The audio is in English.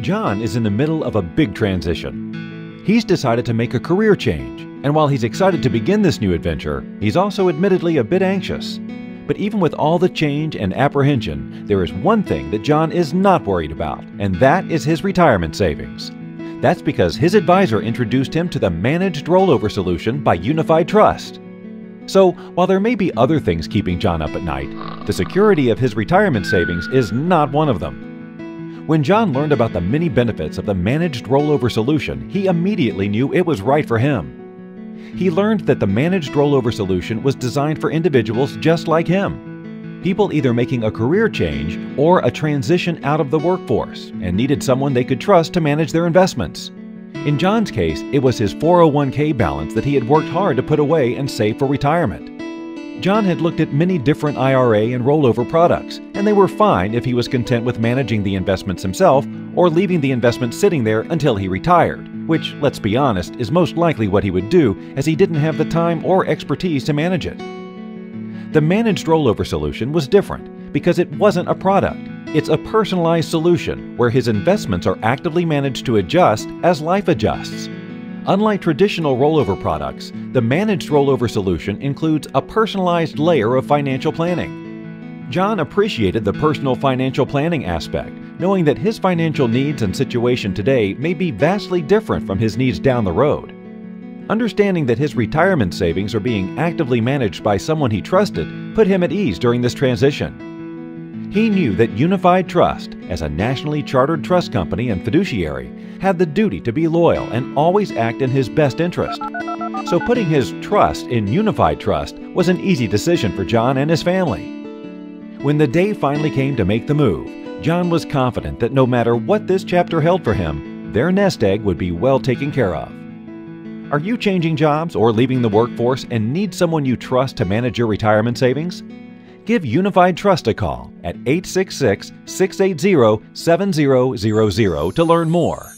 John is in the middle of a big transition. He's decided to make a career change, and while he's excited to begin this new adventure, he's also admittedly a bit anxious. But even with all the change and apprehension, there is one thing that John is not worried about, and that is his retirement savings. That's because his advisor introduced him to the Managed Rollover Solution by Unified Trust. So, while there may be other things keeping John up at night, the security of his retirement savings is not one of them. When John learned about the many benefits of the managed rollover solution, he immediately knew it was right for him. He learned that the managed rollover solution was designed for individuals just like him. People either making a career change or a transition out of the workforce and needed someone they could trust to manage their investments. In John's case, it was his 401k balance that he had worked hard to put away and save for retirement. John had looked at many different IRA and rollover products, and they were fine if he was content with managing the investments himself or leaving the investment sitting there until he retired, which, let's be honest, is most likely what he would do as he didn't have the time or expertise to manage it. The managed rollover solution was different because it wasn't a product. It's a personalized solution where his investments are actively managed to adjust as life adjusts. Unlike traditional rollover products, the managed rollover solution includes a personalized layer of financial planning. John appreciated the personal financial planning aspect, knowing that his financial needs and situation today may be vastly different from his needs down the road. Understanding that his retirement savings are being actively managed by someone he trusted put him at ease during this transition. He knew that Unified Trust, as a nationally chartered trust company and fiduciary, had the duty to be loyal and always act in his best interest. So putting his trust in Unified Trust was an easy decision for John and his family. When the day finally came to make the move, John was confident that no matter what this chapter held for him, their nest egg would be well taken care of. Are you changing jobs or leaving the workforce and need someone you trust to manage your retirement savings? Give Unified Trust a call at 866 680 7000 to learn more.